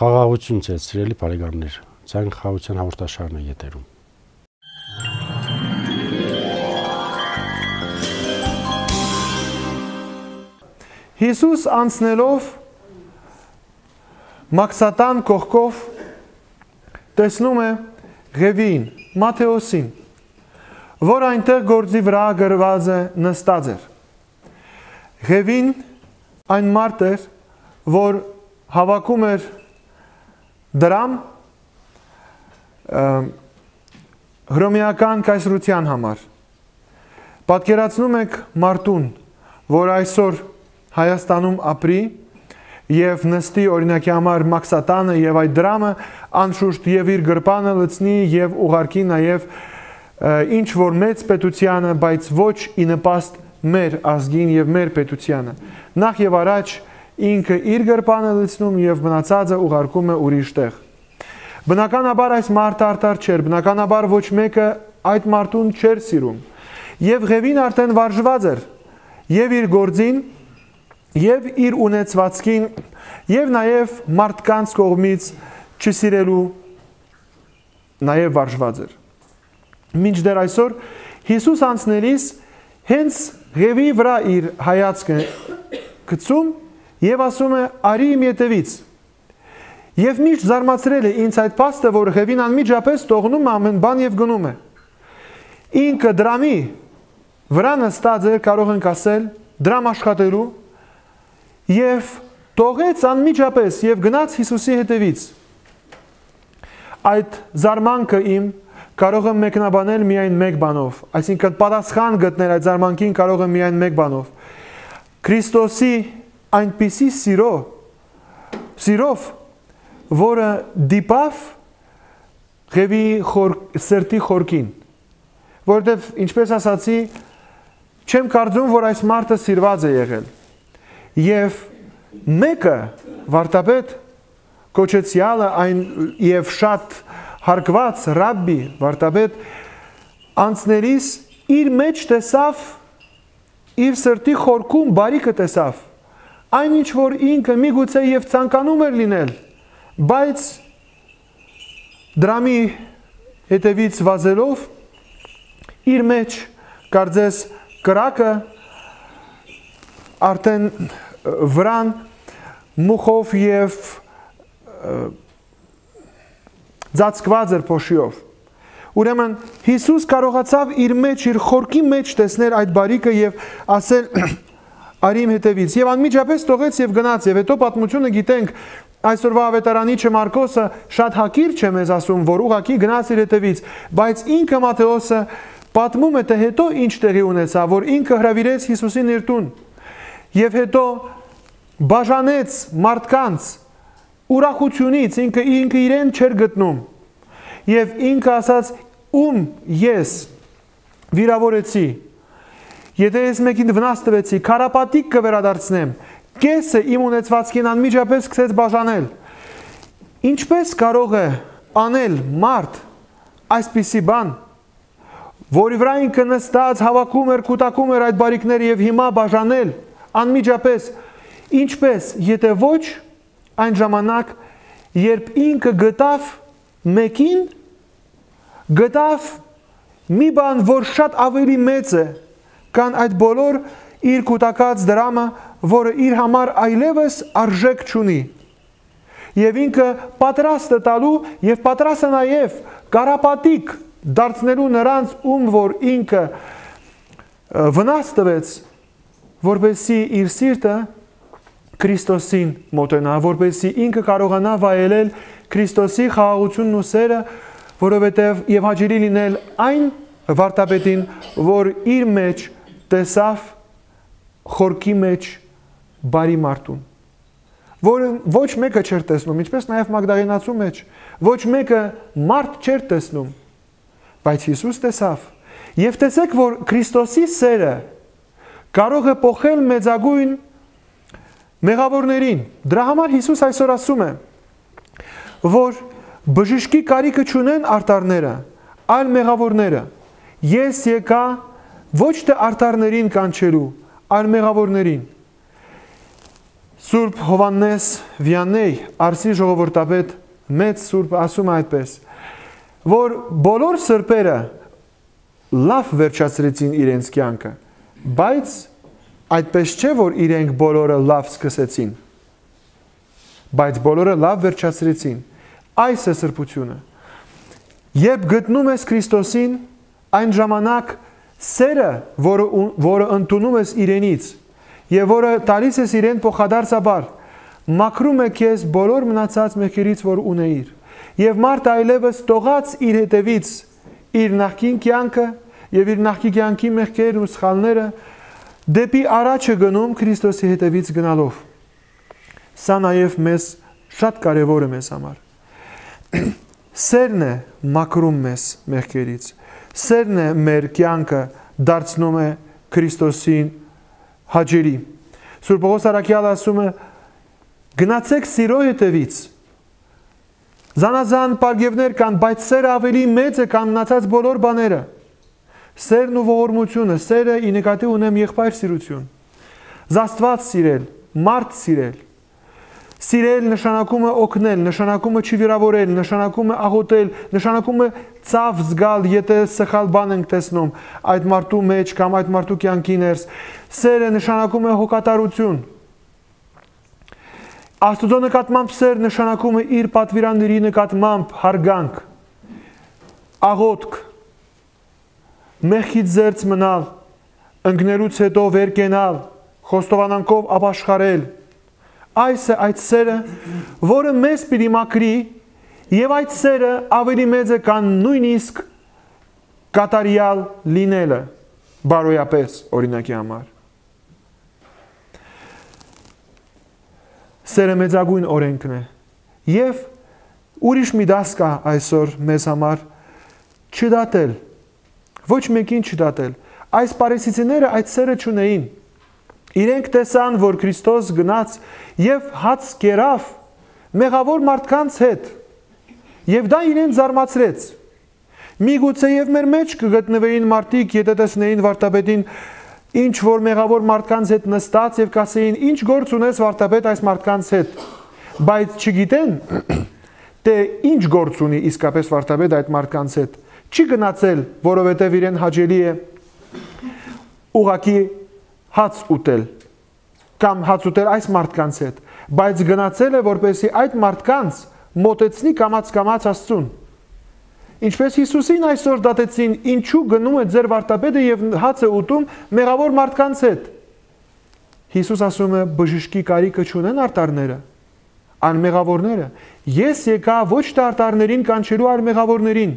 Խաղաղություն ձեզ, սիրելի բարեկամներ։ Ցանկ խաղաղության հաղորդաշարն է յետերում։ Հիսուս անցնելով Մաքսատան կողքով տեսնում է Ղևին, Մատթեոսին, որ այնտեղ գործի վրա գրված է նստած էր։ Ղևին այն մարդ էր, որ հավաքում էր դրամ հռոմեական կայսրության համար։ Պատկերացնում եք մարդուն, որ այսօր Հայաստանում ապրի եւ նստի օրինակի համար մաքսատանը եւ այդ դրամը անշուշտ եւ իր գրպանը լցնի եւ ուղարկի նաեւ ինչ որ մեծ պետությանը, բայց ոչ ի նպաստ մեր ազգին եւ մեր պետությանը։ Նախ եւ առաջ ինքը իր գրպանը լցնում եւ մնացածը ուղարկում է ուրիշ տեղ։ Բնականաբար այս մարդը արտար չէր, բնականաբար ոչ մեկը այդ մարդուն չէր սիրում։ Եվ Ղևին արդեն վարժված էր եւ իր գործին եւ իր ունեցվածքին եւ նաեւ մարդկանց կողմից չսիրելու նաեւ վարժված էր։ Մինչդեռ այսօր Հիսուս անցնելիս հենց Ղևի վրա իր հայացքը գցում եւ ասում է արի իմ ետևից եւ միշտ զարմացրել է ինձ այդ փաստը որ Ղևին անմիջապես տողնում ամեն բան եւ գնում է ինքը դրամի վրա նստած է կարող ենք ասել դրամ աշխատելու եւ տողեց անմիջապես եւ գնաց Հիսուսի հետևից այդ զարմանքը իմ կարող եմ մեկնաբանել միայն մեկ բանով, այսինքն պատասխան գտնել այդ զարմանքին կարող եմ միայն մեկ բանով։ Քրիստոսի այնպիսի սիրո սիրով որը դիպավ ղևի խոր սրտի խորքին որովհետև ինչպես ասացի չեմ կարծում որ այս մարդը սիրված է եղել եւ մեկը վարտապետ կոչեցյալը այն եւ շատ հարկված ռաբբի վարտապետ անցներից իր մեջ տեսավ իր սրտի խորքում բարիքը տեսավ այն ինչ որ ինքը միգուցե եւ ցանկանում էր լինել, բայց դրամի հետևից վազելով իր մեջ կարծես կրակը արդեն վրան մուխով եւ ծածկված էր փոշիով Ուրեմն Հիսուս կարողացավ իր մեջ, իր խորքի մեջ տեսնել այդ բարիկը եւ ասել արի իմ հետևից եւ անմիջապես տողեց եւ գնաց եւ հետո պատմությունը գիտենք այսօրվա ավետարանիչը Մարկոսը շատ հակիր չէ մեզ ասում որ ուղակի գնաց իր հետևից բայց ինքը Մատթեոսը պատմում է թե հետո ինչ տեղի ունեցավ որ ինքը հրավիրեց Հիսուսին իր տուն եւ հետո բաժանեց մարդկանց ուրախությունից ինքը ինքը իրեն չէր գտնում եւ ինքը ասաց ում ես վիրավորեցի Եթե ես մեկին վնաս տվեցի, քարապատիկ կվերադարձնեմ, կեսը իմ ունեցվածքին անմիջապես սկսեց բաժանել։ Ինչպես կարող է անել մարդ այսպիսի բան, որի վրա ինքը նստած հավաքում էր, կուտակում էր այդ բարիկները եւ հիմա բաժանել անմիջապես ինչպես եթե ոչ այն ժամանակ երբ ինքը գտավ մեկին գտավ մի բան որ շատ ավելի մեծ է կան այդ բոլոր իր կուտակած դրամը, որը իր համար այլևս արժեք չունի։ Եվ ինքը պատրաստ է տալու եւ պատրաստ է նաեւ կարապատիկ դարձնելու նրանց, ում որ ինքը վնաս տվեց, որբեսի իր սիրտը Քրիստոսին մոտենա, որբեսի ինքը կարողանա վայելել Քրիստոսի խաղաղությունն ու սերը, որովհետև եւ հաջելի լինել այն վարտապետին, որ իր մեջ տեսավ խորքի մեջ բարի մարդուն որը ոչ մեկը չէր տեսնում, ինչպես նաև Մագդաղենացու մեջ, ոչ մեկը մարդ չէր տեսնում, բայց Հիսուս տեսավ։ Եվ տեսեք, որ Քրիստոսի սերը կարող է փոխել մեծագույն մեղավորներին։ Դրա համար Հիսուս այսօր ասում է, որ բժշկի կարիքը չունեն արտարները, այլ մեղավորները։ Ես եկա ոչ թե արտարներին կանչելու, այլ մեղավորներին։ Սուրբ Հովաննես Վյանեի, Արսի ժողովրդապետ մեծ Սուրբ ասում է այդպես, որ բոլոր սրբերը լավ վերջացրեցին իրենց կյանքը, բայց այդպես չէ, որ իրենք բոլորը լավ սկսեցին։ Բայց բոլորը լավ վերջացրեցին։ Այս է սրբությունը։ Երբ գտնում ես Քրիստոսին, այն ժամանակ սերը, որը որը ընդունում ես իրենից, եւ որը տալիս ես իրեն փոխադարձաբար, մաքրում է քեզ բոլոր մնացած մեղքերից, որ ունեիր։ Եվ մարդը այլևս տողած իր հետևից իր նախկին կյանքը եւ իր նախկին կյանքի մեղքերն ու սխալները դեպի առաջը գնում Քրիստոսի հետևից գնալով։ Սա նաև մեզ շատ կարևոր է մեզ համար։ Սերն է մաքրում մեզ մեղքերից։ Սերն է մեր կյանքը դարձնում է Քրիստոսին հաջերի։ Սուրբ Պողոս Արաքյալը ասում է. գնացեք սիրո հետևից։ Զանազան պարգևներ կան, բայց սերը ավելի մեծ է քան մնացած բոլոր բաները։ Սերն ու ողորմությունը, սերը ի նկատի ունեմ եղբայր սիրություն։ Զաստված սիրել, մարդ սիրել, Սիրել նշանակում է օգնել, նշանակում է չվիրավորել, նշանակում է աղոթել, նշանակում է ցավ զգալ, եթե սխալ բան ենք տեսնում այդ մարդու մեջ կամ այդ մարդու կյանքի ներս։ Սերը նշանակում է հոգատարություն։ Աստուծո նկատմամբ սեր նշանակում է իր պատվիրանների նկատմամբ հարգանք, աղոթք, մեղքից զերծ մնալ, ընկնելուց հետո վեր կենալ, խոստովանանքով ապաշխարել, Այս է այդ սերը, որը մեզ պիտի մաքրի եւ այդ սերը ավելի մեծ է քան նույնիսկ կատարյալ լինելը բարոյապես օրինակի համար։ Սերը մեծագույն օրենքն է եւ ուրիշ մի դաս կա այսօր մեզ համար չդատել ոչ մեկին չդատել այս պարեսիցիները այդ սերը չունեին Իրենք տեսան, որ Քրիստոս գնաց եւ հաց կերավ մեղավոր մարդկանց հետ։ Եվ դա իրեն զարմացրեց։ Միգուցե եւ մեր մեջ կգտնվեին մարդիկ, եթե տեսնեին վարտաբետին ինչ որ մեղավոր մարդկանց հետ նստած եւ կասեին ինչ գործ ունես վարտաբետ այս մարդկանց հետ բայց չգիտեն թե ինչ գործ ունի իսկապես վարտաբետ այդ մարդկանց հետ չի գնացել որովհետեւ իրեն հաջելի է ուղակի հաց ուտել կամ հաց ուտել այս մարդկանց հետ, բայց գնացել է որպեսի այդ մարդկանց մոտեցնի կամած կամած Աստծուն։ Ինչպես Հիսուսին այսօր դատեցին, ինչու գնում է ձեր վարտապետը եւ հաց է ուտում մեղավոր մարդկանց հետ։ Հիսուս ասում է բժշկի կարիքը չունեն արտարները, ան մեղավորները։ Ես եկա ոչ թե արտարներին կանչելու այլ մեղավորներին։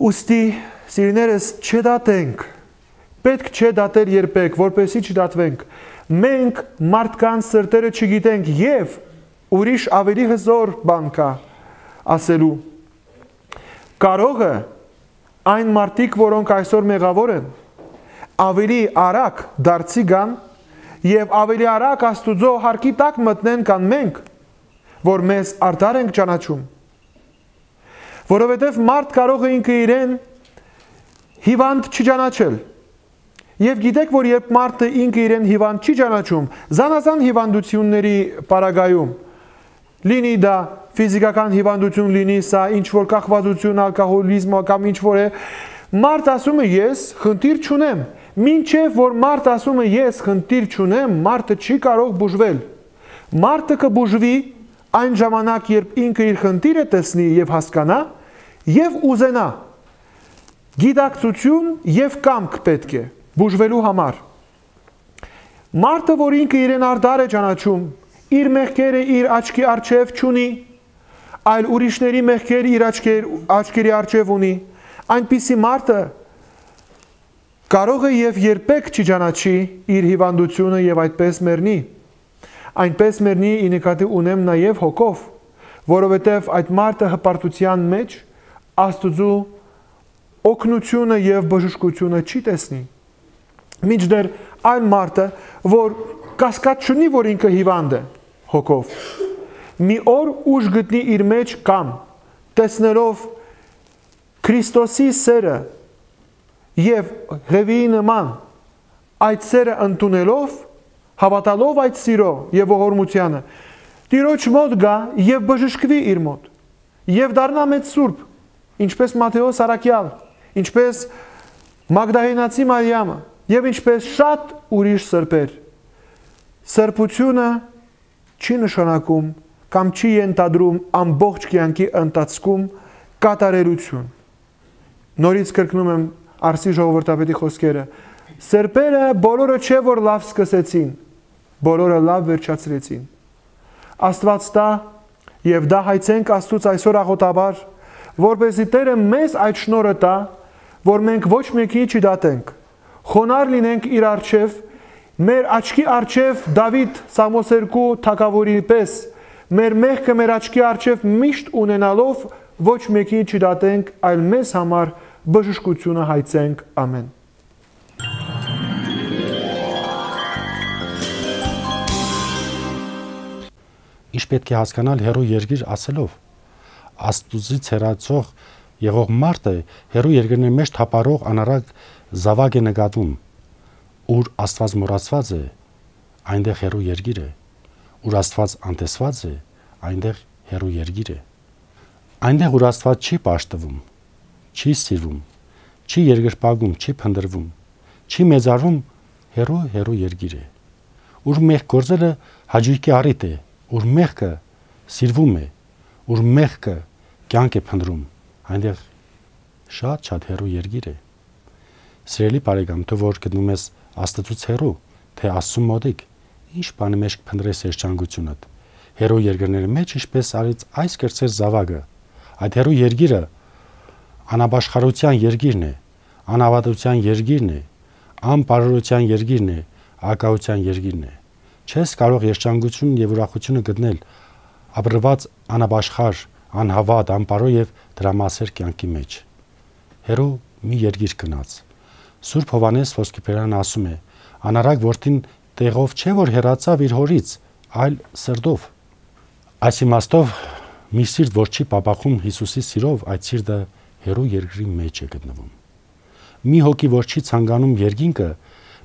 Ոստի սիրիներս չդատենք Պետք չէ դատել երբեք, որպեսի չդատվենք։ Մենք մարդկանց սրտերը չգիտենք եւ ուրիշ ավելի հզոր բան կա ասելու։ Կարող է այն մարդիկ, որոնք այսօր մեղավոր են, ավելի արագ դարձի գան եւ ավելի արագ Աստուծո հարկի տակ մտնեն կան մենք, որ մեզ արդար ենք ճանաչում։ Որովհետեւ մարդ կարող է ինքը իրեն հիվանդ չճանաչել Եվ գիտեք, որ երբ մարդը ինքը իրեն հիվանդ չի ճանաչում, զանազան հիվանդությունների պարագայում, լինի դա ֆիզիկական հիվանդություն լինի, սա ինչ որ կախվածություն, ալկոհոլիզմ կամ ինչ որ է, մարդ ասում է ես խնդիր չունեմ։ Մինչև որ մարդ ասում է ես խնդիր չունեմ, մարդը չի կարող բուժվել։ Մարդը կբուժվի այն ժամանակ, երբ ինքը իր խնդիրը տեսնի եւ հասկանա եւ ուզենա։ Գիտակցություն եւ կամք պետք է բուժվելու համար։ Մարդը, որ ինքը իրեն արդար է ճանաչում, իր մեղքերը իր աչքի արջև չունի, այլ ուրիշների մեղքերը իր աչքեր, աչքերի արջև ունի, այնպիսի մարդը կարող է եւ երբեք չճանաչի իր հիվանդությունը եւ այդպես մեռնի։ Այնպես մեռնի ի նկատի ունեմ նաեւ հոգով, որովհետեւ այդ մարդը հպարտության մեջ Աստուծո օգնությունը եւ բժշկությունը չի տեսնի միջդեռ այն մարդը, որ կասկած չունի, որ ինքը հիվանդ է հոգով։ Մի օր ուժ գտնի իր մեջ կամ տեսնելով Քրիստոսի սերը եւ ղևի նման այդ սերը ընդունելով Հավատալով այդ սիրո եւ ողորմությանը Տիրոջ մոտ գա եւ բժշկվի իր մոտ եւ դառնա մեծ սուրբ, ինչպես Մատթեոս Արաքյալ, ինչպես Մագդալենացի Մարիամը եւ ինչպես շատ ուրիշ սրբեր։ Սրբությունը չի նշանակում կամ չի ենթադրում ամբողջ կյանքի ընթացքում կատարելություն։ Նորից կրկնում եմ Արսի ժողովրդապետի խոսքերը։ Սրբերը բոլորը չէ որ լավ սկսեցին, բոլորը լավ վերջացրեցին։ Աստված տա եւ դա հայցենք Աստուծո այսօր աղոտաբար, որպեսզի Տերը մեզ այդ շնորհը տա, որ մենք ոչ մեկի չդատենք։ Խոնար լինենք իր արչև, մեր աչքի արչև Դավիթ Սամոս 2 թակավորի պես մեր մեղքը մեր աչքի արչև միշտ ունենալով ոչ մեկի չդատենք, այլ մեզ համար բժշկությունը հայցենք։ Ամեն։ Ինչ պետք է հասկանալ հերո երկիր ասելով։ Աստուծից հերացող եղող մարդը հերո երկրների մեջ թափարող անարակ զավակ է նկատվում, ուր Աստված մոռացված է, այնտեղ հերո երկիր է ուր Աստված անտեսված է, այնտեղ հերո երգիր է։ Այնտեղ ուր Աստված չի պաշտվում, չի սիրվում, չի երգրպագում, չի փնդրվում, չի մեծարվում, հերո հերո երգիր է։ Ուր մեղ գործելը հաջույքի առիթ է, ուր մեղքը սիրվում է, ուր մեղքը կյանք է փնդրում, այնտեղ շատ շատ հերո երգիր է։ Սիրելի բարեկամ, դու որ գտնում ես Աստծուց հերո, թե Աստծու մոտիկ, ինչ բանի մեջ կփնտրես երջանկությունդ։ Հերո երկրների մեջ ինչպես արեց այս կրծեր զավակը։ Այդ հերո երգիրը անաբաշխարության երգիրն է, անավատության երգիրն է, անբարորության երգիրն է, ակաության երգիրն է։ Չես կարող երջանկություն եւ ուրախությունը գտնել ապրված անաբաշխար, անհավատ, անբարո եւ դրամասեր կյանքի մեջ։ Հերո մի երգիր գնաց։ Սուրբ Հովանես Ոսկիպերան ասում է. անարակ որդին տեղով չէ որ հեռացավ իր հորից, այլ սրդով։ Այս իմաստով մի սիրտ, որ չի պապախում Հիսուսի սիրով, այդ սիրտը հերո երկրի մեջ է գտնվում։ Մի հոգի, որ չի ցանկանում երկինքը,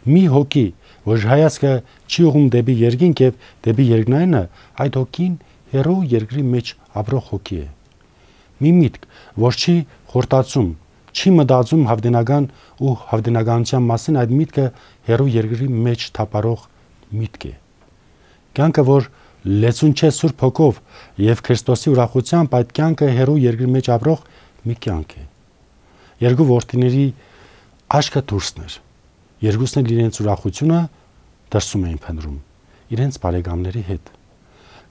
մի հոգի, որ հայացքը չի ուղում դեպի երկինք եւ դեպի երկնայինը, այդ հոգին հերո երկրի մեջ ապրող հոգի է։ Մի միտք, որ չի խորտացում, չի մտածում հավդենական ու հավդենականության մասին այդ միտքը հերու երկրի մեջ թափարող միտք է։ Կյանքը, որ լեցուն չէ Սուրբ Հոգով եւ Քրիստոսի ուրախությամբ այդ կյանքը հերու երկրի մեջ ապրող մի կյանք է։ Երկու ворթիների աշկը դուրսն էր։ Երկուսն էլ իրենց ուրախությունը դրսում էին փնտրում իրենց բարեկամների հետ։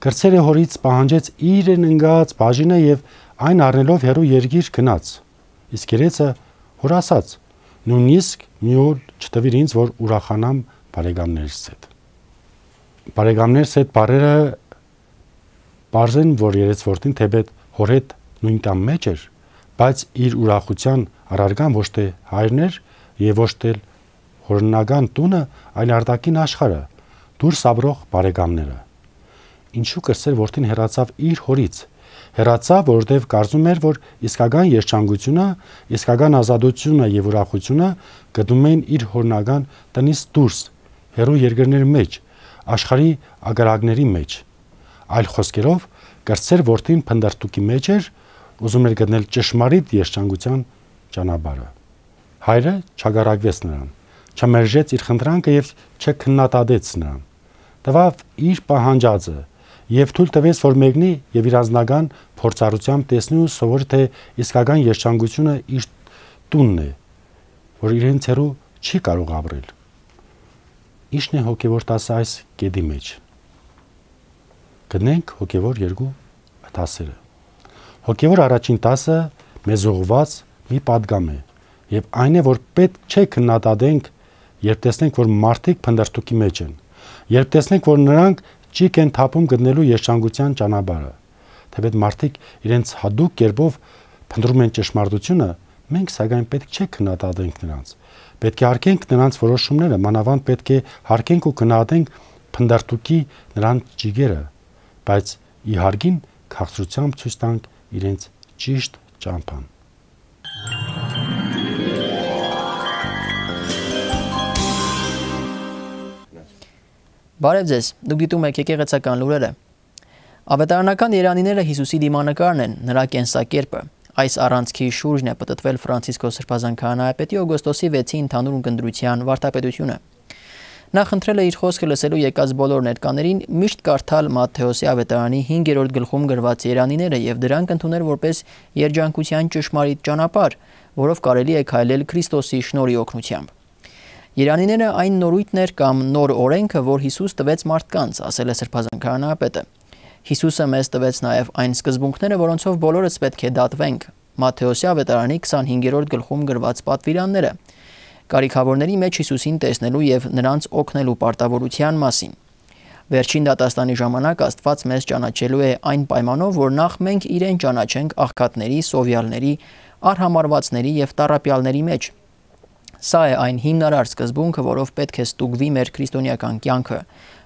Գրծերը հորից պահանջեց իրեն ընկած բաժինը եւ այն առնելով հերու երգիր գնաց իսկ երեցը հոր ասաց. նույնիսկ մի օր չտվիր ինձ, որ ուրախանամ բարեկամներս հետ։ Բարեկամներս հետ բարերը բարձեն, որ երեց որդին թեպետ հոր հետ նույն տան մեջ էր, բայց իր ուրախության առարգան ոչ թե հայրն էր եւ ոչ թե հորնական տունը, այլ արտակին աշխարհը, դուրս ապրող բարեկամները։ Ինչու կրսեր որդին հեռացավ իր հորից հեռացավ, որովհետև կարծում էր, որ իսկական երջանկությունը, իսկական ազատությունը եւ ուրախությունը գտնում են իր հորնական տնից դուրս, հերո երկրների մեջ, աշխարհի ագարակների մեջ։ Այլ խոսքերով, կրծեր որդին փնդարտուկի մեջ էր, ուզում էր գտնել ճշմարիտ երջանկության ճանապարհը։ Հայրը չագարակվեց նրան, չմերժեց իր խնդրանքը եւ չքննադատեց նրան։ Տվավ իր պահանջածը եւ թույլ տվեց, որ մեկնի եւ իր անձնական փորձառությամբ տեսնի ու սովոր թե իսկական երջանկությունը իր տունն է, որ իրենց հերո չի կարող ապրել։ Ինչն է հոգևոր տասը այս կետի մեջ։ Գտնենք հոգևոր երկու տասերը։ Հոգևոր առաջին տասը մեզ ուղված մի падգամ է եւ այն է որ պետք չէ քննադատենք երբ տեսնենք որ մարդիկ փնդրտուկի մեջ են երբ տեսնենք որ նրանք ճիք են թափում գտնելու երջանկության ճանապարհը։ Թեպետ մարդիկ իրենց հadoop կերպով փնտրում են ճշմարտությունը, մենք սակայն պետք չէ քննադատենք նրանց։ Պետք է հարգենք նրանց որոշումները, մանավանդ պետք է հարգենք ու քննադատենք փնդարտուկի նրանց ճիգերը, բայց ի հարգին քաղցրությամբ ցույց տանք իրենց ճիշտ ճամփան։ Բարև ձեզ։ Դուք դիտում եք եկեղեցական լուրերը։ Ավետարանական երանիները Հիսուսի դիմանկարն են, նրա կենսակերպը։ Այս առանցքի շուրջն է պատտվել Ֆրանցիսկոս Սրբազան քահանայապետի օգոստոսի 6-ի ընդհանուր ընկնդրության վարտապետությունը։ Նա խնդրել է իր խոսքը լսելու եկած բոլոր ներկաներին միշտ կարդալ Մատթեոսի ավետարանի 5-րդ գլխում գրված երանիները եւ դրանք ընդունել որպես երջանկության ճշմարիտ ճանապարհ, որով կարելի է քայլել Քրիստոսի շնորհի օգնությամբ։ Երանիները այն նորույթն էր կամ նոր օրենքը, որ Հիսուս տվեց մարդկանց, ասել է Սրբազան քահանայապետը։ Հիսուսը մեզ տվեց նաև այն սկզբունքները, որոնցով բոլորս պետք է դատվենք։ Մատթեոսի ավետարանի 25-րդ գլխում գրված պատվիրանները կարիքավորների մեջ Հիսուսին տեսնելու եւ նրանց օգնելու պարտավորության մասին։ Վերջին դատաստանի ժամանակ Աստված մեզ ճանաչելու է այն պայմանով, որ նախ մենք իրեն ճանաչենք աղքատների, սովյալների, արհամարվածների եւ տարապյալների մեջ։ Սա է այն հիմնարար սկզբունքը, որով պետք է ստուգվի մեր քրիստոնեական կյանքը,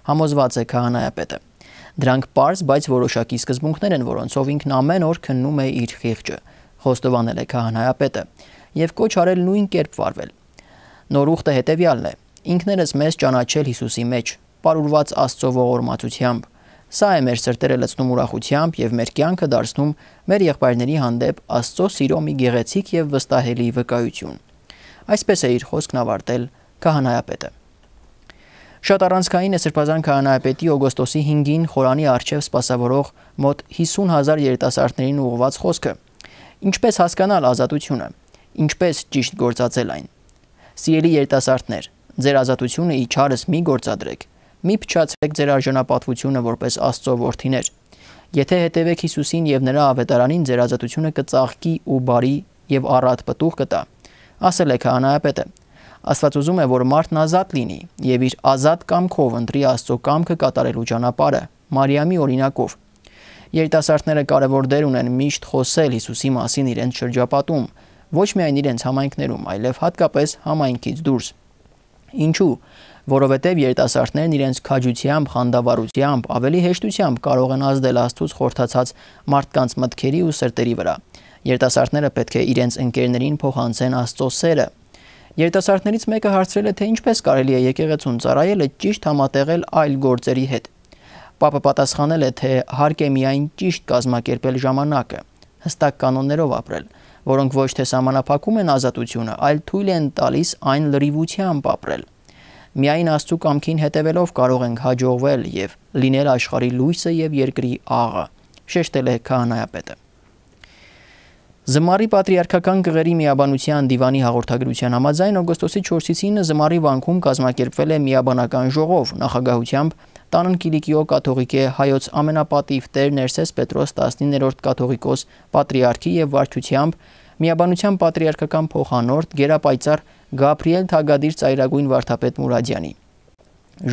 համոզված է քահանայապետը։ Դրանք པարզ, բայց որոշակի սկզբունքներ են, որոնցով ինքն ամեն օր քննում է իր խիղճը, խոստովանել է քահանայապետը, եւ կոչ արել նույն կերպ վարվել։ Նոր ուխտը հետևյալն է. ինքներս մեզ ճանաչել Հիսուսի մեջ, ապարուրված Աստծո ողորմածությամբ։ Սա է մեր սրտերը լցնում ուրախությամբ եւ մեր կյանքը դարձնում մեր եղբայրների հանդեպ Աստծո սիրո մի գեղեցիկ եւ վստահելի վկայություն։ Այսպես է իր խոսքն ավարտել քահանայապետը։ Շատ առանցքային է Սրբազան քահանայապետի օգոստոսի 5-ին խորանի արչև սպասավորող մոտ 50000 երիտասարդներին ուղղված խոսքը։ Ինչպես հասկանալ ազատությունը, ինչպես ճիշտ գործածել այն։ Սիրելի երիտասարդներ, ձեր ազատությունը իջարս մի գործադրեք։ Մի փչացրեք ձեր արժանապատվությունը որպես Աստծո որդիներ։ Եթե հետևեք Հիսուսին եւ նրա ավետարանին, ձեր ազատությունը կծաղկի ու բարի եւ առատ պտուղ կտա։ Ասել է քահանայապետը։ Աստված ուզում է, որ մարդն ազատ լինի եւ իր ազատ կամքով ընտրի Աստծո կամքը կատարելու ճանապարհը։ Մարիամի օրինակով երիտասարդները կարևոր դեր ունեն միշտ խոսել Հիսուսի մասին իրենց շրջապատում, ոչ միայն իրենց համայնքներում, այլև հատկապես համայնքից դուրս։ Ինչու? Որովհետև երիտասարդներն իրենց քաջությամբ, խանդավառությամբ, ավելի հեշտությամբ կարող են ազդել Աստծուց խորթացած մարդկանց մտքերի ու սրտերի վրա։ Երիտասարդները պետք է իրենց ընկերներին փոխանցեն Աստծո սերը։ Երիտասարդներից մեկը հարցրել է, թե ինչպես կարելի է եկեղեցուն ծառայելը ճիշտ համատեղել այլ գործերի հետ։ Պապը պատասխանել է, թե հարկ է միայն ճիշտ կազմակերպել ժամանակը, հստակ կանոններով ապրել որոնք ոչ թե սահմանափակում են ազատությունը, այլ թույլ են տալիս այն լրիվությամբ ապրել։ Միայն Աստծո կամքին հետևելով կարող ենք հաջողվել եւ լինել աշխարհի լույսը եւ երկրի աղը, շեշտել է քահանայապետը։ Զմարի պատրիարքական գղերի միաբանության դիվանի հաղորդագրության համաձայն օգոստոսի 4-ից 9 Զմարի վանքում կազմակերպվել է միաբանական ժողով նախագահությամբ Տանն Կիլիկիո կաթողիկե հայոց ամենապատիվ Տեր Ներսես Պետրոս 19-րդ կաթողիկոս պատրիարքի եւ վարչությամբ Միաբանության պատրիարքական փոխանորդ Գերապայծառ Գաբրիել Թագադիր Ծայրագույն վարդապետ Մուրադյանի։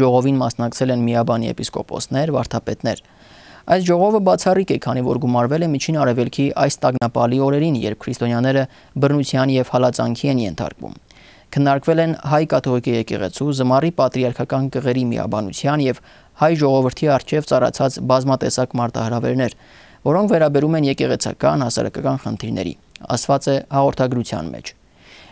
Ժողովին մասնակցել են Միաբանի եպիսկոպոսներ, վարդապետներ։ Այս ժողովը բացառիկ է, քանի որ գումարվել է Միջին Արևելքի այս տագնապալի օրերին, երբ քրիստոնյաները բռնության եւ հալածանքի են ենթարկվում քննարկվել են հայ կաթողիկե եկեղեցու զմարի պատրիարքական կղերի միաբանության եւ հայ ժողովրդի արչև ծառացած բազմատեսակ մարտահրավերներ, որոնք վերաբերում են եկեղեցական հասարակական խնդիրների, ասված է հաղորդագրության մեջ։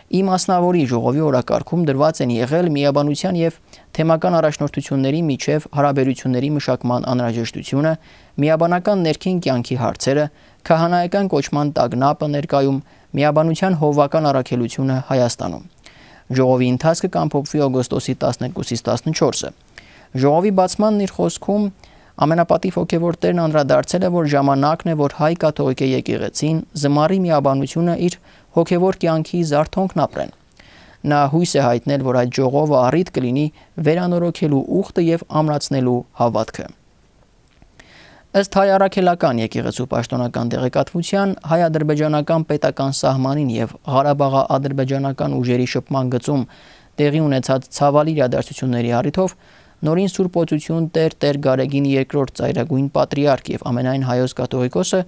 Իմ մասնավորի ժողովի օրակարգում դրված են եղել միաբանության եւ թեմական առաջնորդությունների միջև հարաբերությունների մշակման անհրաժեշտությունը, միաբանական ներքին կյանքի հարցերը, քահանայական կոչման տագնապը ներկայում, միաբանության հովվական առաքելությունը Հայաստանում։ Ժողովի ընթացքը կամփոփվի օգոստոսի 12-ից 14-ը։ Ժողովի բացմանն իր խոսքում ամենապատիվ հոգևոր տերն անդրադարձել է, որ ժամանակն է, որ հայ կաթողիկե եկեղեցին զմարի միաբանությունը իր հոգևոր կյանքի զարթոնքն ապրեն։ Նա հույս է հայտնել, որ այդ ժողովը առիթ կլինի վերանորոգելու ուխտը եւ ամրացնելու հավատքը։ Ըստ հայ առաքելական եկեղեցու պաշտոնական տեղեկատվության հայ-ադրբեջանական պետական սահմանին եւ Ղարաբաղի ադրբեջանական ուժերի շփման գծում տեղի ունեցած ցավալի իրադարձությունների առիթով Նորին Սուրբ Օծություն Տեր Տեր Գարեգին երկրորդ ծայրագույն պատրիարք եւ ամենայն հայոց կաթողիկոսը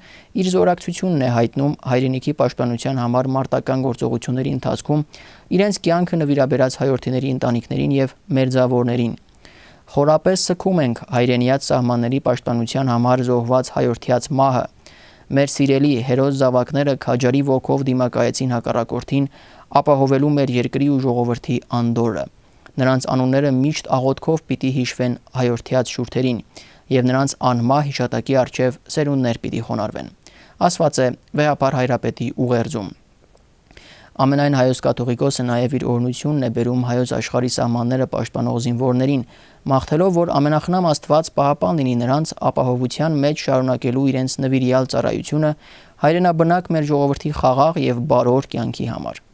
իր զորակցությունն է հայտնում հայրենիքի պաշտպանության համար մարտական գործողությունների ընթացքում իրենց կյանքը նվիրաբերած հայրենիների ընտանիքներին եւ մերձավորներին Խորապես սքում ենք հայրենիած սահմանների պաշտպանության համար զոհված հայորդյաց մահը։ Մեր սիրելի հերոս զավակները քաջարի ոգով դիմակայեցին հակառակորդին, ապահովելու մեր երկրի ու ժողովրդի անդորը։ Նրանց անունները միշտ աղոթքով պիտի հիշվեն հայորդյաց շուրթերին, եւ նրանց անմահ հիշատակի արչև սերունդներ պիտի խոնարհվեն։ Ասված է վեհապար հայրապետի ուղերձում։ Ամենայն հայոց կաթողիկոսը նաև իր օրնությունն է բերում հայոց աշխարհի սահմանները պաշտպանող զինվորներին, մաղթելով, որ ամենախնամ Աստված պահապան լինի նրանց ապահովության մեջ շարունակելու իրենց նվիրյալ ծառայությունը հայրենաբնակ մեր ժողովրդի խաղաղ եւ բարոր կյանքի համար։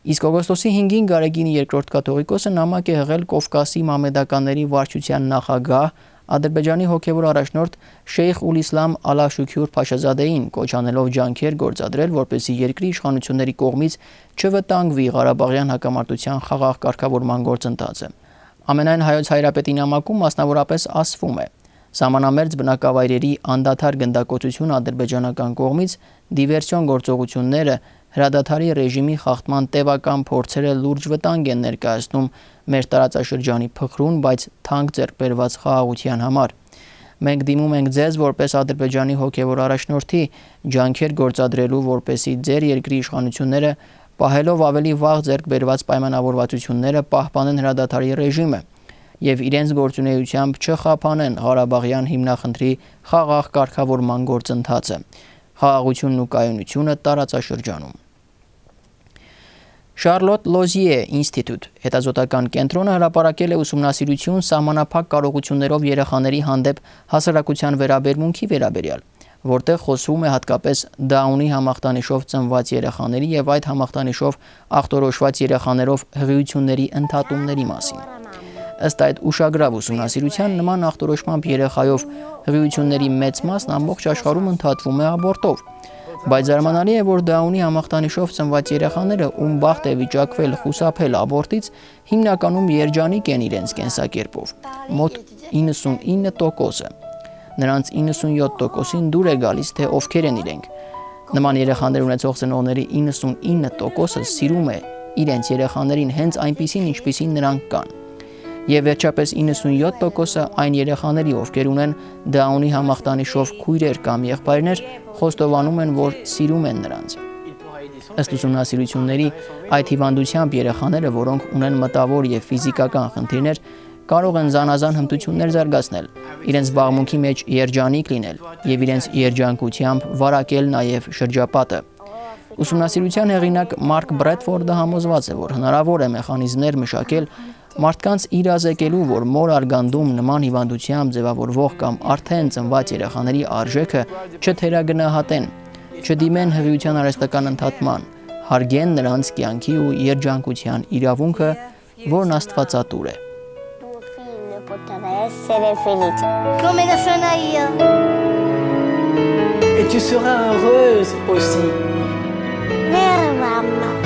Իսկ օգոստոսի 5-ին Գարեգինի երկրորդ կաթողիկոսը նամակ է հղել Կովկասի մամեդականների վարչության նախագահ Ադրբեջանի հոգևոր առաջնորդ Շեյխ Ուլիսլամ Ալաշուքյուր Փաշազադեին կոչանելով ջանքեր գործադրել, որպեսզի երկրի իշխանությունների կողմից չվտանգվի Ղարաբաղյան հակամարտության խաղաղ կարգավորման գործընթացը։ Ամենայն հայոց հայրապետի նամակում մասնավորապես ասվում է. Սամանամերձ բնակավայրերի անդադար գնդակոծություն ադրբեջանական կողմից դիվերսիոն գործողությունները հրադադարի ռեժիմի խախտման տևական փորձերը լուրջ վտանգ են ներկայացնում մեր տարածաշրջանի փխրուն, բայց թանկ ձեռքբերված խաղաղության համար։ Մենք դիմում ենք ձեզ որպես Ադրբեջանի հոգևոր առաջնորդի ջանքեր գործադրելու, որպեսի ձեր երկրի իշխանությունները պահելով ավելի վաղ ձեռքբերված պայմանավորվածությունները պահպանեն հրադադարի ռեժիմը եւ իրենց գործունեությամբ չխափանեն Ղարաբաղյան հիմնախնդրի խաղաղ կարգավորման գործընթացը խաղաղությունն ու կայունությունը տարածաշրջանում։ Շարլոտ Լոզիե ինստիտուտ հետազոտական կենտրոնը հրապարակել է ուսումնասիրություն սահմանափակ կարողություններով երեխաների հանդեպ հասարակության վերաբերմունքի վերաբերյալ, որտեղ խոսվում է հատկապես Դաունի համախտանիշով ծնված երեխաների եւ այդ համախտանիշով ախտորոշված երեխաներով հղիությունների ընդհատումների մասին։ Ըստ այդ ուշագրավ ուսումնասիրության նման ախտորոշմամբ երեխայով հղիությունների մեծ մասն ամբողջ աշխարհում ընդհատվում է աբորտով։ Բայց զարմանալի է, որ Դաունի համախտանիշով ծնված երեխաները, ում բախտ է վիճակվել խուսափել աբորտից, հիմնականում երջանիկ են իրենց կենսակերպով։ Մոտ 99%-ը։ Նրանց 97%-ին դուր է գալիս, թե ովքեր են իրենք։ Նման երեխաներ ունեցող ծնողների 99%-ը սիրում է իրենց երեխաներին հենց այնպիսին, ինչպիսին նրանք կան եւ վերջապես 97%-ը այն երեխաների, ովքեր ունեն Դաունի համախտանիշով քույրեր կամ եղբայրներ, խոստովանում են, որ սիրում են նրանց։ Ըստ ուսումնասիրությունների, այդ հիվանդությամբ երեխաները, որոնք ունեն մտավոր եւ ֆիզիկական խնդիրներ, կարող են զանազան հմտություններ զարգացնել, իրենց զբաղմունքի մեջ երջանիկ լինել եւ իրենց երջանկությամբ վարակել նաեւ շրջապատը։ Ուսումնասիրության հեղինակ Մարկ Բրեդֆորդը համոզված է, որ հնարավոր է մեխանիզմներ մշակել, Մարդկանց իրազեկելու, որ մոր արգանդում նման հիվանդությամբ ձևավորվող կամ արդեն ծնված երեխաների արժեքը չթերագնահատեն, չդիմեն հղիության արհեստական ընդհատման, հարգեն նրանց կյանքի ու երջանկության իրավունքը, որն աստվածատուր է։ Come lo sono io. Et tu seras heureuse aussi. Vero mamma.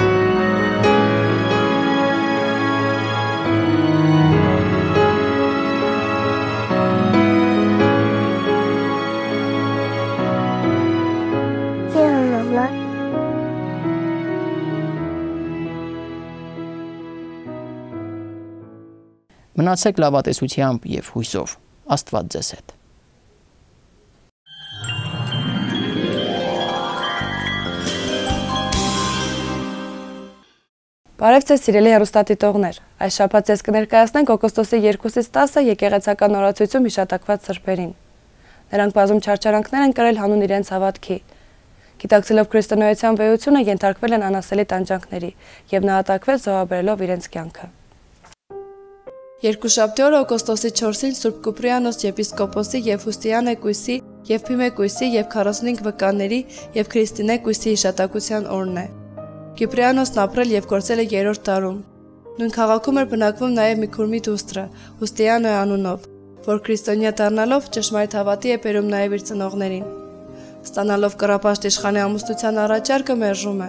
Մնացեք լավատեսությամբ եւ հույսով։ Աստված ձեզ հետ։ Բարև ձեզ սիրելի հեռուստատիտողներ։ Այս շաբաթ ձեզ կներկայացնենք օգոստոսի 2-ից 10-ը եկեղեցական օրացույցում հիշատակված սրբերին։ Նրանք բազում չարչարանքներ են կրել հանուն իրենց հավատքի։ Գիտակցելով քրիստոնեության վեհությունը ենթարկվել են անասելի տանջանքների եւ նահատակվել զոհաբերելով իրենց կյանքը։ Երկուշաբթի օրը օգոստոսի 4-ին Սուրբ Կուպրիանոս եպիսկոպոսի եւ Հուստիան Էկույսի եւ Փիմե Կույսի եւ 45 վկաների եւ Քրիստինե Կույսի հիշատակության օրն է։ Կիպրիանոսն ապրել եւ գործել է 3-րդ դարում։ Նույն քաղաքում էր բնակվում նաեւ մի քուրմի դուստրը, Հուստիանո անունով, որ քրիստոնյա դառնալով ճշմարիտ հավատի է բերում նաեւ իր ծնողներին։ Ստանալով կռապաշտ իշխանի ամուսնության առաջարկը մերժում է,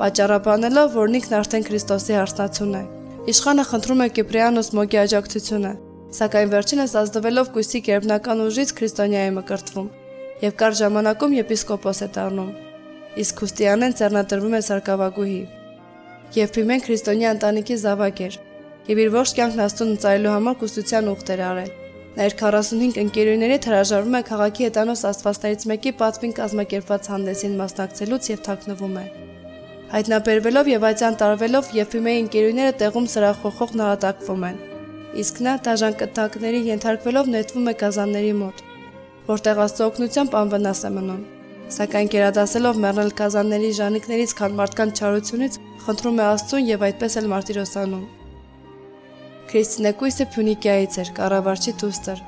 պատճառաբանելով, որ ինքն արդեն Քրիստոսի հարսնացուն է։ Իշխանը խնդրում է Կիպրիանոս Մոգի աջակցությունը, սակայն վերջինս ազդվելով կույսի կերբնական ուժից քրիստոնյայի մկրտվում եւ կար ժամանակում եպիսկոպոս է դառնում։ Իսկ Խուստիանեն ծառնատրվում է սարկավագուհի։ Եվ Փիմեն քրիստոնյա ընտանիքի զավակ էր եւ իր ողջ կյանքն աստուն ծայելու համար կուսության ուխտ էր արել։ Նա իր 45 ընկերուների հրաժարվում է քաղաքի հետանոց աստվածներից մեկի պատվին կազմակերպված հանդեսին մասնակցելուց եւ թաքնվում է։ Հայտնաբերվելով եւ այցյան տարվելով Եփիմեի ընկերուները տեղում սրախոխող նահատակվում են։ Իսկ նա դաժան կտակների ենթարկվելով նետվում է գազանների մոտ, որտեղ աստծո օգնությամբ անվնաս է մնում։ Սակայն կերադասելով մեռնել գազանների ժանիկներից քան մարդկանց չարությունից, խնդրում է Աստծուն եւ այդպես էլ մարտիրոսանում։ Քրիստինե կույսը Փյունիկիայից էր, կառավարչի դուստր։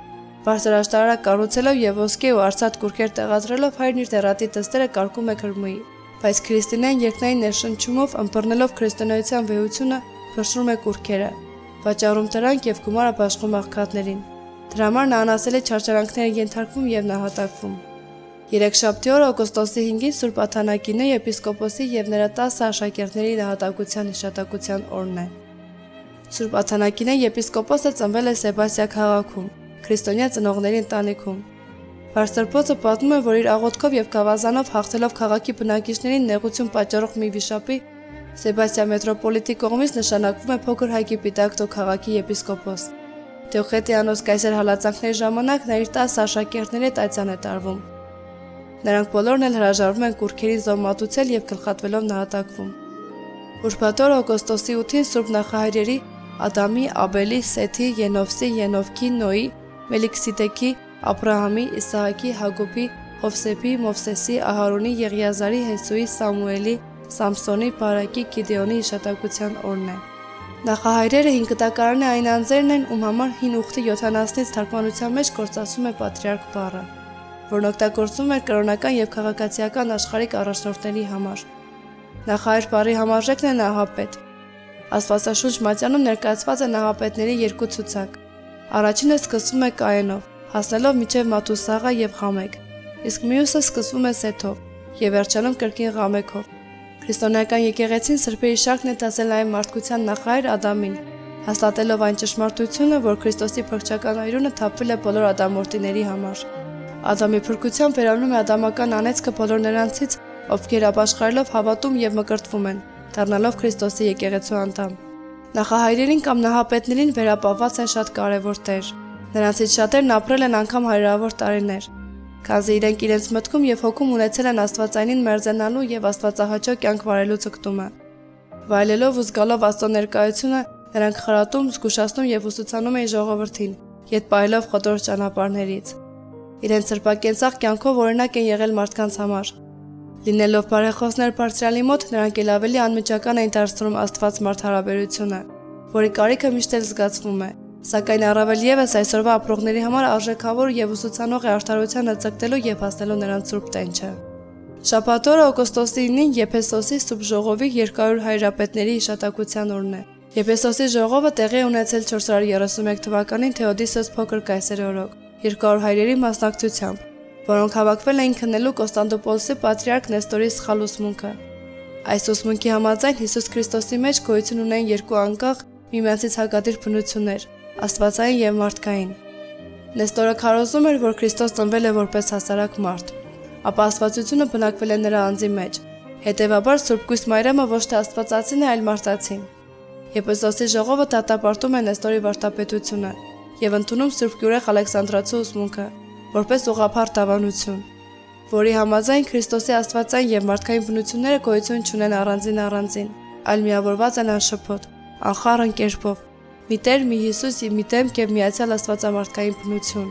Բարձր աշտարակ կառուցելով եւ ոսկե ու արծաթ կուրքեր տեղադրելով հայրն իր դերատի դստերը կարկում է քրմուի։ Բայց Քրիստինեն երկնային ներշնչումով ըմբռնելով քրիստոնեության վեհությունը փշրում է կուրքերը, վաճառում դրանք եւ գումարը բաշխում աղքատներին։ Դրա համար նա անասել է չարչարանքների ենթարկվում եւ նահատակվում։ Երեքշաբթի օրը օգոստոսի 5-ին Սուրբ Աթանակինը եպիսկոպոսի եւ նրա 10 աշակերտների նահատակության հիշատակության օրն է։ Սուրբ Աթանակինը եպիսկոպոսը ծնվել է Սեբաստիա քաղաքում, քրիստոնյա ծնողների ընտանիքում։ Բարսրբոցը պատմում է, որ իր աղոթքով եւ գավազանով հաղթելով քաղաքի բնակիչներին նեղություն պատճառող մի վիշապի Սեբաստիա մետրոպոլիտի կողմից նշանակվում է փոքր հայկի Պիտակտո քաղաքի եպիսկոպոս։ Դիոխետիանոս կայսեր հալածանքների ժամանակ նա իր 10 աշակերտների հետ այցան է տարվում։ Նրանք բոլորն էլ հրաժարվում են կուրքերին զոհմատուցել եւ գլխատվելով նահատակվում։ Ուրբաթօր օգոստոսի 8-ին Սուրբ Նախահայրերի Ադամի, Աբելի, Սեթի, Ենովսի, Ենովքի, Նոյի, Մելիքսիդեքի, Աբրահամի, Իսահակի, Հակոբի, Հովսեփի, Մովսեսի, Ահարոնի, Եղիազարի, Հեսուի, Սամուելի, Սամսոնի, Բարակի, Գիդեոնի հիշատակության օրն է։ Նախահայրերը հին կտակարանի այն անձերն են, ում համար հին ուխտի 70-ից թարգմանության մեջ գործածում է պատրիարք բառը, որն օգտագործվում էր կրոնական եւ քաղաքացիական աշխարհիկ առաջնորդների համար։ Նախահայր բառի համարժեքն է նահապետ։ Աստվածաշունչ մատյանում ներկայացված է նահապետների երկու ցուցակ։ Առաջինը սկսվում է Կայենով, հասնելով միջև Մաթուսաղա եւ Ղամեկ, իսկ մյուսը սկսվում է Սեթով եւ վերջանում կրկին Ղամեքով։ Քրիստոնեական եկեղեցին սրբերի շարքն է տասել այն մարդկության նախահայր Ադամին, հաստատելով այն ճշմարտությունը, որ Քրիստոսի փրկչական այրունը թափվել է բոլոր ադամորտիների համար։ Ադամի փրկության վերանում է ադամական անեծքը բոլոր նրանցից, ովքեր ապաշխարելով հավատում եւ մկրտվում են, դառնալով Քրիստոսի եկեղեցու անդամ։ Նախահայրերին կամ նահապետներին վերապահված են շատ կարևոր տեր։ Նրանցից շատերն ապրել են անգամ հարյուրավոր տարիներ։ Քանզի իրենք իրենց մտքում եւ հոգում ունեցել են Աստվածայինին մերձենալու եւ Աստվածահաճո կյանք վարելու ցկտումը։ Վայելելով ու զգալով Աստծո ներկայությունը, նրանք խրատում, զգուշացնում եւ ուսուցանում էին ժողովրդին, յետ պայելով խոտոր ճանապարհներից։ Իրենց սրբակենցաղ կյանքով օրինակ են եղել մարդկանց համար, Լինելով բարեխոսներ բարձրալի մոտ, նրանք էլ ավելի անմիջական էին դարձնում Աստված մարդ հարաբերությունը, որի կարիքը միշտ էլ զգացվում է։ Սակայն առավել եւս այսօրվա ապրողների համար արժեքավոր եւ ուսուցանող է արդարությանը ցկտելու եւ հասնելու նրանց սուրբ տենչը։ Շաբաթօրը օգոստոսի 9-ին Եփեսոսի սուրբ ժողովի 200 հայրապետների հիշատակության օրն է։ Եփեսոսի ժողովը տեղի ունեցել 431 թվականին Թեոդիսոս փոքր կայսերի օրոք 200 հայրերի մասնակցությամբ որոնք հավաքվել էին քննելու Կոստանդնուպոլսի պատրիարք Նեստորի սխալ ուսմունքը։ Այս ուսմունքի համաձայն Հիսուս Քրիստոսի մեջ գոյություն ունեն երկու անկախ միմյանցից հակադիր բնություններ՝ աստվածային եւ մարդկային։ Նեստորը քարոզում էր, որ Քրիստոս ծնվել է որպես հասարակ մարդ, ապա աստվածությունը բնակվել է նրա անձի մեջ։ Հետևաբար Սուրբ Կույս Մարիամը ոչ թե աստվածածին է, այլ մարդածին։ Եփեսոսի ժողովը դատապարտում է Նեստորի վարդապետությունը եւ ընդունում Սուրբ Գյուրեղ Ալեքսանդրացու ուսմունքը, որպես ուղափառ դավանություն, որի համաձայն Քրիստոսի աստվածային եւ մարդկային բնությունները գոյություն չունեն առանձին առանձին, այլ միավորված են անշփոթ, անխառն կերպով։ Մի Տեր, մի Հիսուս եւ մի դեմք եւ միացյալ աստվածամարտկային բնություն։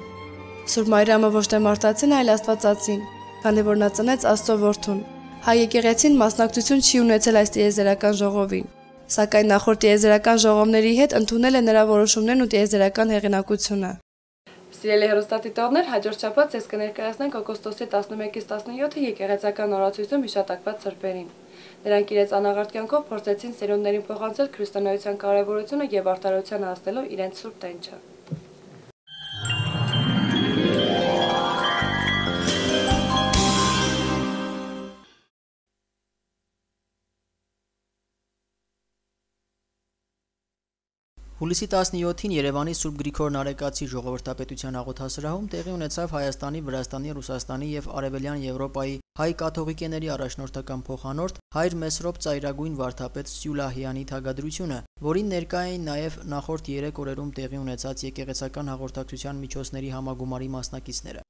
Սուրբ Մարիամը ոչ թե մարդածին, այլ աստվածածին, քանի որ նա ծնեց Աստծո որդուն։ Հայ եկեղեցին մասնակցություն չի ունեցել այս տիեզերական ժողովին, սակայն նախորդ տիեզերական ժողովների հետ ընդունել է նրա որոշումներն ու տիեզերական հեղինակությունը։ Սիրելի հեռուստատիտողներ, հաջորդ շաբաթ ձեզ կներկայացնենք օգոստոսի 11-ից 17-ը եկեղեցական օրացույցում հիշատակված սրբերին։ Նրանք իրենց անաղարտ կյանքով փորձեցին սերունդներին փոխանցել քրիստոնեության կարևորությունը եւ արդարության հասնելու իրենց սուրբ տենչը։ Հուլիսի 17-ին Երևանի Սուրբ Գրիգոր Նարեկացի ժողովրդապետության աղոթասրահում տեղի ունեցավ Հայաստանի, Վրաստանի, Ռուսաստանի եւ Արևելյան Եվրոպայի հայ կաթողիկեների առաջնորդական փոխանորդ Հայր Մեսրոպ Ծայրագույն Վարդապետ Սյուլահյանի թագադրությունը, որին ներկա էին նաեւ նախորդ 3 օրերում տեղի ունեցած եկեղեցական հաղորդակցության միջոցների համագումարի մասնակիցները։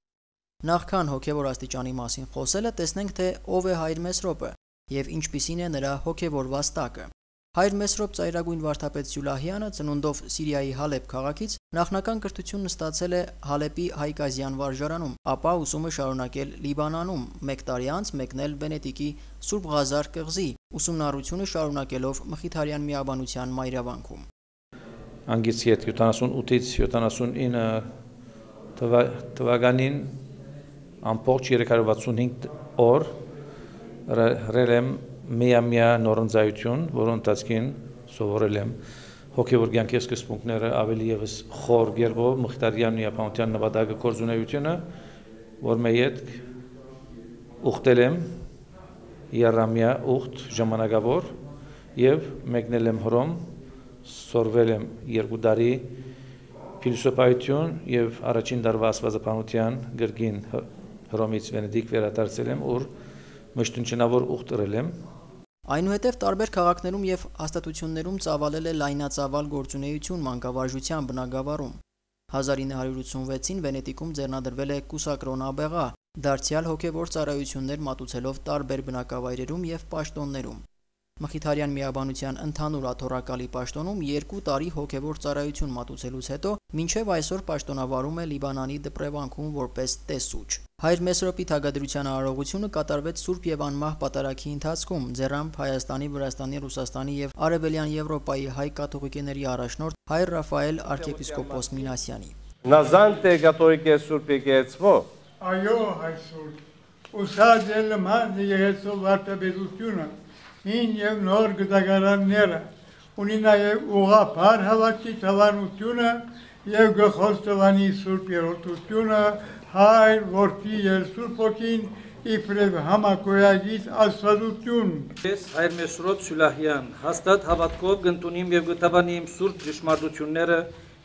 Նախքան հոգևոր աստիճանի մասին խոսելը տեսնենք թե ով է Հայր Մեսրոպը։ եւ ինչպիսին է նրա հոգեվորված տակը։ Հայր Մեսրոպ ծայրագույն վարդապետ Սյուլահյանը ծնունդով Սիրիայի Հալեբ քաղաքից նախնական կրթությունն ստացել է Հալեպի Հայկազյան վարժարանում, ապա ուսումը շարունակել Լիբանանում, 1 տարի անց մեկնել Վենետիկի Սուրբ Ղազար կղզի, ուսումնառությունը շարունակելով Մխիթարյան միաբանության մայրավանքում։ Անգից հետ 78-ից 79 թվականին ամբողջ 365 օր ռելեմ միամյա նորընձայություն, որոնց ընթացքին սովորել եմ հոգևոր կյանքի սկզբունքները ավելի եւս խոր գերբով Մխիթարյան Միապանության նվադագը կորզունեությունը, որ մեի հետ ուխտել եմ երամյա ուխտ ժամանակավոր եւ մեկնել եմ հռոմ, սորվել եմ երկու տարի փիլիսոփայություն եւ առաջին դարվա աստվածապանության գրգին հռոմից Վենեդիկ վերադարձել եմ, որ մշտնչնավոր ուխտրել եմ Այնուհետև տարբեր քաղաքներում եւ հաստատություններում ծավալել է լայնածավալ գործունեություն մանկավարժության բնագավառում։ 1986-ին Վենետիկում ձեռնադրվել է կուսակրոն աբեղա, դարձյալ հոգևոր ծառայություններ մատուցելով տարբեր բնակավայրերում եւ պաշտոններում։ Մխիթարյան միաբանության ընդհանուր աթոռակալի պաշտոնում 2 տարի հոգևոր ծառայություն մատուցելուց հետո մինչև այսօր պաշտոնավարում է Լիբանանի դպրեվանքում որպես տեսուչ։ Հայր Մեսրոպի թագադրության արարողությունը կատարվեց Սուրբ եւ անմահ պատարագի ընթացքում Ձեռամբ Հայաստանի, Վրաստանի, Ռուսաստանի եւ Արևելյան Եվրոպայի հայ կաթողիկեների առաջնորդ Հայր Ռաֆայել arczepiskopos Մինասյանի։ Նազանտե կաթողիկե Սուրբ եկեղեցվո։ Այո, հայ Սուրբ։ Ուսած էլ ման եկեղեցու վարդապետությունը հին եւ նոր գտագարանները, ունի նաեւ ուղափար հավատքի թվանությունը եւ գխոստովանի սուրբ երոտությունը, հայր, որդի եւ սուրբ ոգին իբրև համակոյագից աստվածություն։ Ես հայր Մեսրոպ Սուլահյան հաստատ հավատքով գտնունիմ եւ գտաբանիմ սուրբ ճշմարտությունները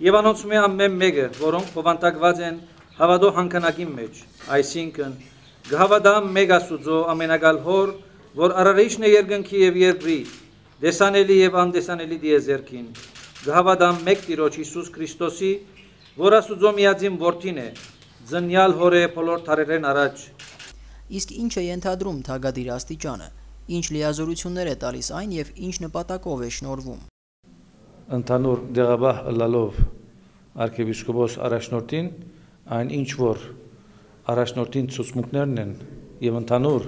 եւ անոնցում եմ ամեն մեկը, որոնք փոխանցակված են հավատո հանքանակի մեջ, այսինքն գհավադամ մեկ աստուծո ամենագալ հոր որ արարիչն է երկնքի եւ երկրի, դեսանելի եւ անդեսանելի դիեզերքին։ Գհավադամ մեկ Տիրոջ Հիսուս Քրիստոսի, որ Աստուծո միածին որդին է, ձնյալ հորե բոլոր թարերեն առաջ։ Իսկ ինչ է ենթադրում թագադիր աստիճանը, ինչ լիազորություններ է տալիս այն եւ ինչ նպատակով է շնորվում։ Ընդհանուր դեղաբահ լալով arczepiskopos առաջնորդին այն ինչ որ առաջնորդին ցուցմունքներն են եւ ընդհանուր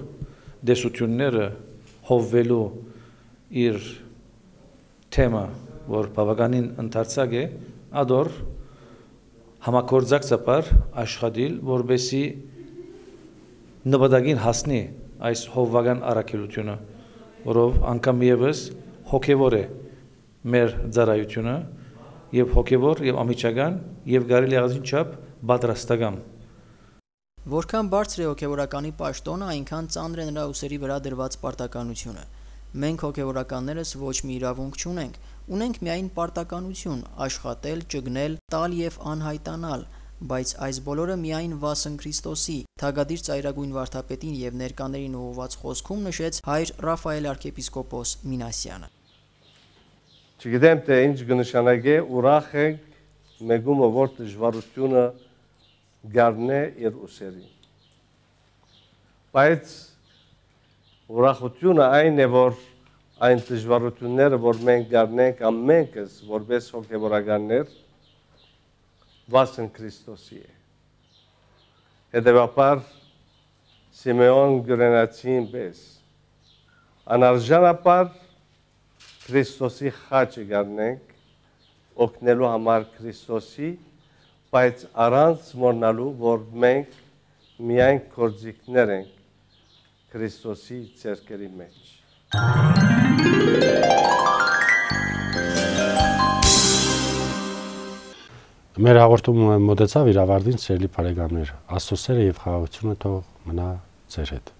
դեսությունները հովվելու իր թեմա, որ բավականին ընդարձակ է, ադոր համակորձակցապար աշխատիլ, որբեսի նվադագին հասնի այս հովվական առաքելությունը, որով անգամ եւս հոգևոր է մեր ծառայությունը եւ հոգևոր եւ ամիջական եւ գարելի աղազին չափ պատրաստական Որքան բարձր է հոգևորականի պաշտոնը, այնքան ծանր է նրա ուսերի վրա դրված պարտականությունը։ Մենք հոգևորականներս ոչ մի իրավունք չունենք, ունենք միայն պարտականություն՝ աշխատել, ճգնել, տալ եւ անհայտանալ, բայց այս բոլորը միայն վասն Քրիստոսի, Թագադիր ծայրագույն վարդապետին եւ ներկաներին ուղղված խոսքում նշեց հայր Ռաֆայել arczepiskopos Մինասյանը։ Չգիտեմ թե ինչ կնշանակե ուրախ ենք մեգումը որ դժվարությունը գարնե իր ուսերի։ Բայց ուրախությունը այն է, որ այն դժվարությունները, որ մենք գարնենք ամենքս որպես հոգևորականներ, վասն Քրիստոսի է։ Հետևաբար Սիմեոն գրենացին պես անարժանապար Քրիստոսի խաչը գարնենք օգնելու համար Քրիստոսի բայց առանց մոռնալու, որ մենք միայն կորձիկներ ենք Քրիստոսի ցերկերի մեջ։ Մեր հաղորդումը մոտեցավ իր ավարտին, սիրելի բարեկամներ։ Աստծո սերը եւ խաղաղությունը թող մնա ձեր հետ։